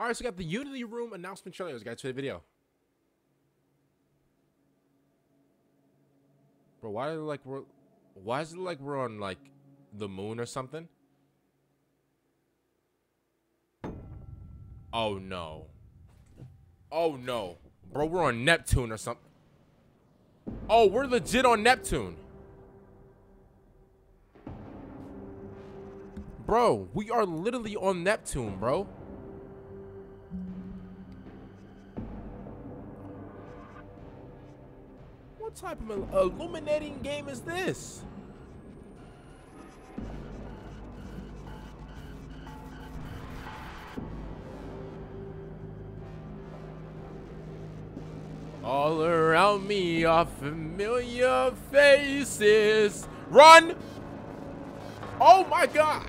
All right, so we got the Utility Room announcement trailer. Let's get to the video. Bro, why is it like we're why is it like we're on like the moon or something? Oh no. Oh no. Bro, we're on Neptune or something. Oh, we're legit on Neptune. Bro, we are literally on Neptune, bro. What type of illuminating game is this? All around me are familiar faces. Run! Oh my god!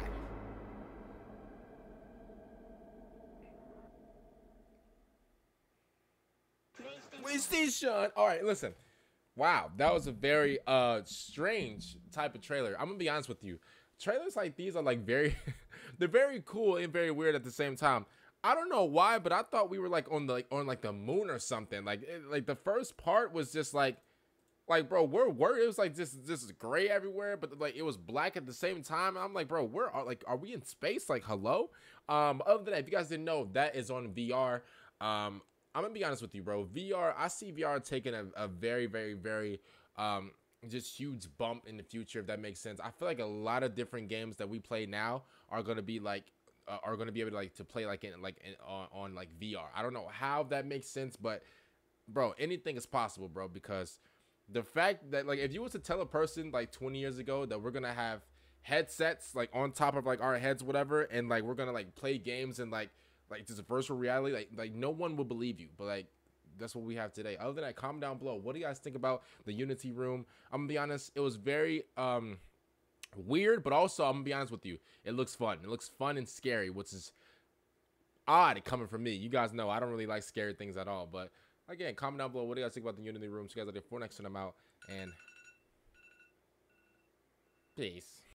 PlayStation. All right, listen. Wow, that was a very uh strange type of trailer. I'm gonna be honest with you. Trailers like these are like very, they're very cool and very weird at the same time. I don't know why, but I thought we were like on the like, on like the moon or something. Like it, like the first part was just like like bro, we're we're it was like just just gray everywhere, but like it was black at the same time. I'm like, bro, we're like are we in space? Like hello. Um, other than that, if you guys didn't know, that is on VR. Um, I'm gonna be honest with you, bro. VR, I see VR taking a, a very, very, very um just huge bump in the future, if that makes sense. I feel like a lot of different games that we play now are gonna be like uh, are gonna be able to like to play like in like in, on, on like VR. I don't know how that makes sense, but bro, anything is possible, bro. Because the fact that like if you was to tell a person like 20 years ago that we're gonna have headsets like on top of like our heads, whatever, and like we're gonna like play games and like like just a virtual reality, like like no one will believe you. But like that's what we have today. Other than that, comment down below. What do you guys think about the Utility room? I'm gonna be honest, it was very um weird, but also I'm gonna be honest with you, it looks fun. It looks fun and scary, which is odd coming from me. You guys know I don't really like scary things at all. But again, comment down below. What do you guys think about the Utility room? So you guys are there for next to them out and peace.